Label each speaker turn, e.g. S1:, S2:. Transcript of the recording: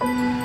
S1: 嗯